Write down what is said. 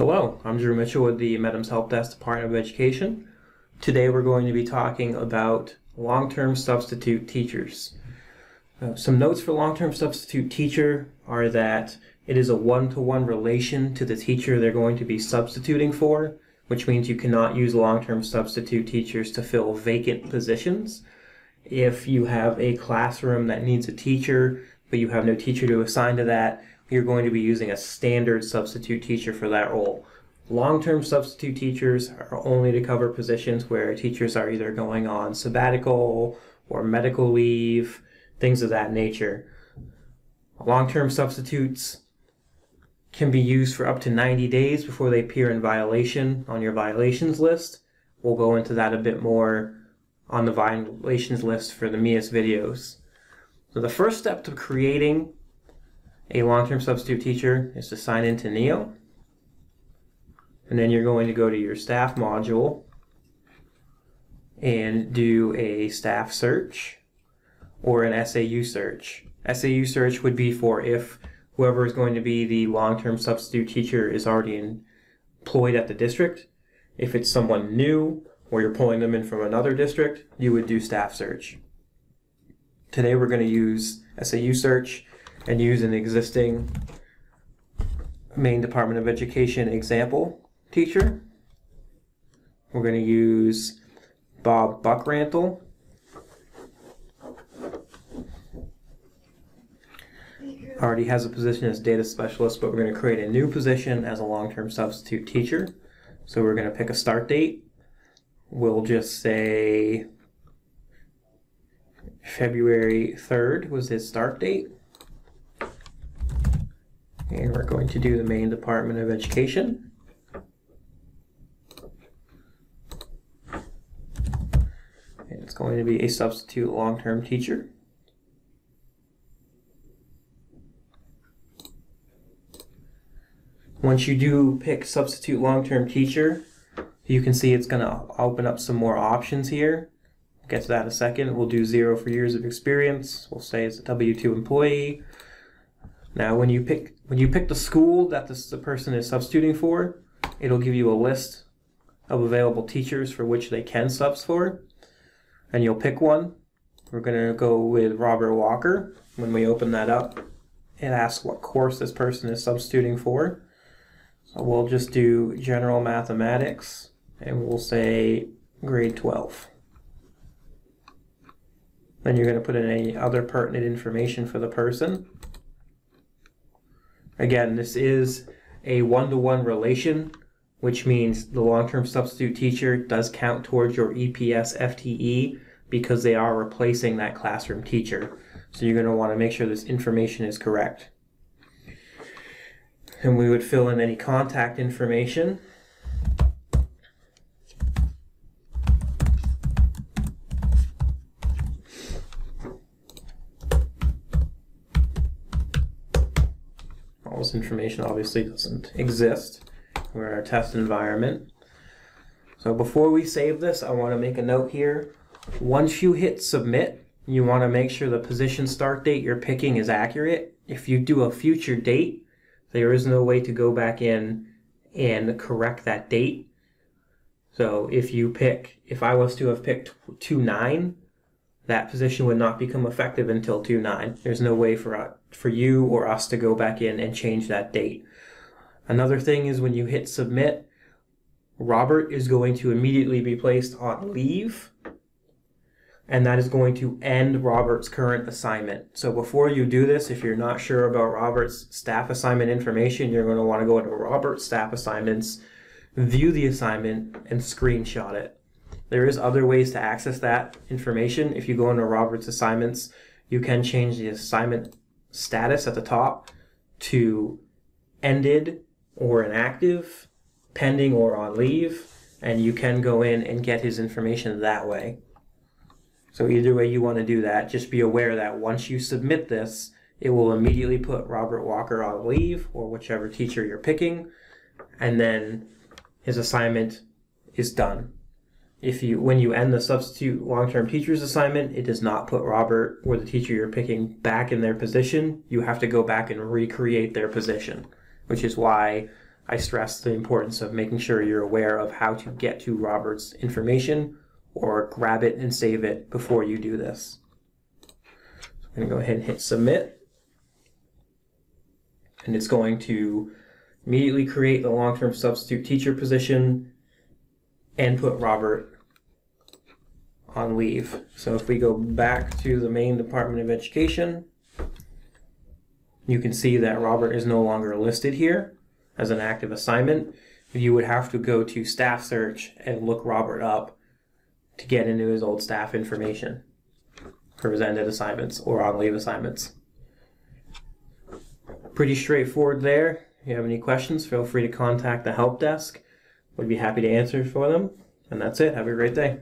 Hello, I'm Drew Mitchell with the MEDMS Help Desk Department of Education. Today we're going to be talking about long-term substitute teachers. Uh, some notes for long-term substitute teacher are that it is a one-to-one relation to the teacher they're going to be substituting for, which means you cannot use long-term substitute teachers to fill vacant positions. If you have a classroom that needs a teacher, but you have no teacher to assign to that, you're going to be using a standard substitute teacher for that role. Long-term substitute teachers are only to cover positions where teachers are either going on sabbatical or medical leave, things of that nature. Long-term substitutes can be used for up to 90 days before they appear in violation on your violations list. We'll go into that a bit more on the violations list for the MIAS videos. So the first step to creating a long-term substitute teacher is to sign into Neo. And then you're going to go to your staff module and do a staff search or an SAU search. SAU search would be for if whoever is going to be the long-term substitute teacher is already employed at the district. If it's someone new or you're pulling them in from another district, you would do staff search. Today we're going to use SAU search and use an existing Maine Department of Education example teacher. We're going to use Bob Buckrantle. Already has a position as data specialist, but we're going to create a new position as a long-term substitute teacher. So we're going to pick a start date. We'll just say February 3rd was his start date. And we're going to do the Maine Department of Education. And it's going to be a substitute long-term teacher. Once you do pick substitute long-term teacher, you can see it's going to open up some more options here. We'll get to that in a second. We'll do zero for years of experience. We'll say it's a W-2 employee. Now, when you pick when you pick the school that this the person is substituting for, it'll give you a list of available teachers for which they can subs for, and you'll pick one. We're gonna go with Robert Walker. When we open that up, it asks what course this person is substituting for. So we'll just do general mathematics, and we'll say grade 12. Then you're going to put in any other pertinent information for the person. Again, this is a one-to-one relation, which means the long-term substitute teacher does count towards your EPS FTE because they are replacing that classroom teacher. So you're going to want to make sure this information is correct. And we would fill in any contact information. This information obviously doesn't exist. We're in our test environment. So before we save this, I want to make a note here. Once you hit submit, you want to make sure the position start date you're picking is accurate. If you do a future date, there is no way to go back in and correct that date. So if you pick, if I was to have picked 2-9, that position would not become effective until 2-9. There's no way for, for you or us to go back in and change that date. Another thing is when you hit submit, Robert is going to immediately be placed on leave and that is going to end Robert's current assignment. So before you do this, if you're not sure about Robert's staff assignment information, you're going to want to go into Robert's staff assignments, view the assignment, and screenshot it. There is other ways to access that information. If you go into Robert's assignments, you can change the assignment status at the top to ended or inactive, pending or on leave, and you can go in and get his information that way. So either way you want to do that, just be aware that once you submit this, it will immediately put Robert Walker on leave or whichever teacher you're picking, and then his assignment is done. If you when you end the substitute long-term teacher's assignment, it does not put Robert or the teacher you're picking back in their position. You have to go back and recreate their position, which is why I stress the importance of making sure you're aware of how to get to Robert's information or grab it and save it before you do this. So I'm going to go ahead and hit submit. And it's going to immediately create the long-term substitute teacher position and put Robert on leave. So if we go back to the Maine Department of Education, you can see that Robert is no longer listed here as an active assignment. You would have to go to staff search and look Robert up to get into his old staff information for his ended assignments or on leave assignments. Pretty straightforward there. If you have any questions, feel free to contact the help desk. We'd be happy to answer for them. And that's it. Have a great day.